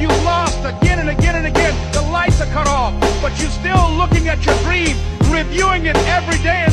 You've lost again and again and again. The lights are cut off, but you're still looking at your dream, reviewing it every day